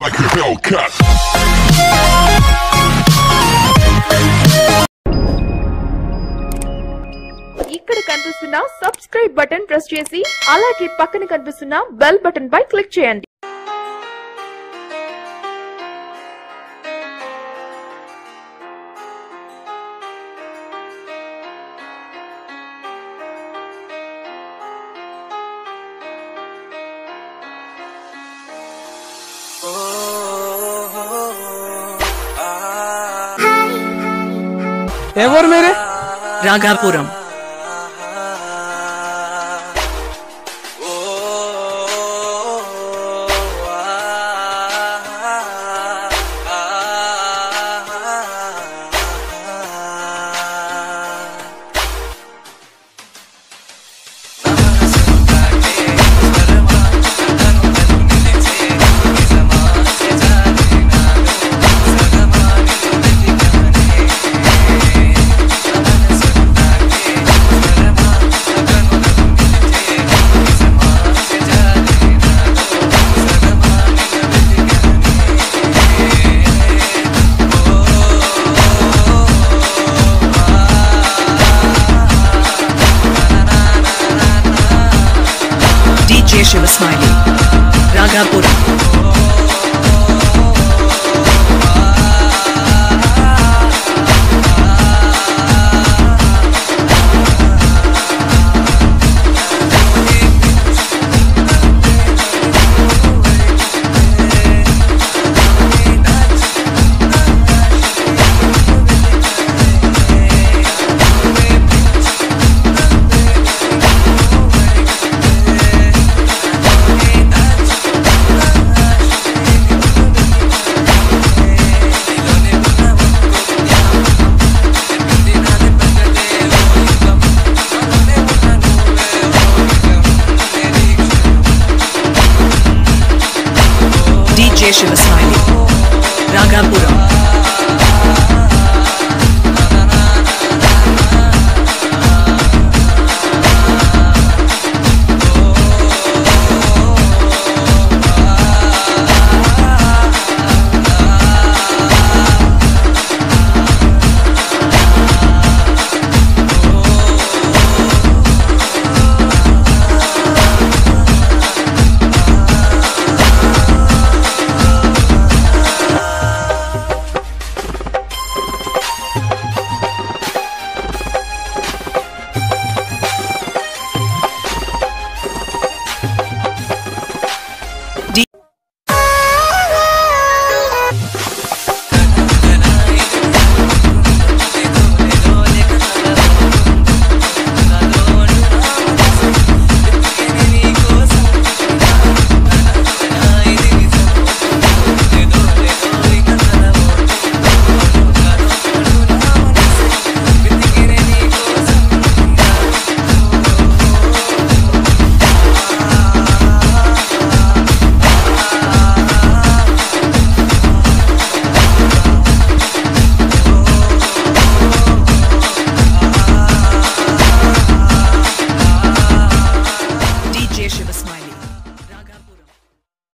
like a Hellcat. ఇక్కడ కనిపిస్తున్న subscribe button press చేసి అలాగే పక్కన కనిపిస్తున్న బెల్ బటన్ పై క్లిక్ చేయండి ఎవరు మీరే? Raghapuram. Shiva smiley Raghapura Raghapuram DJ Shiva smiley Raghapuram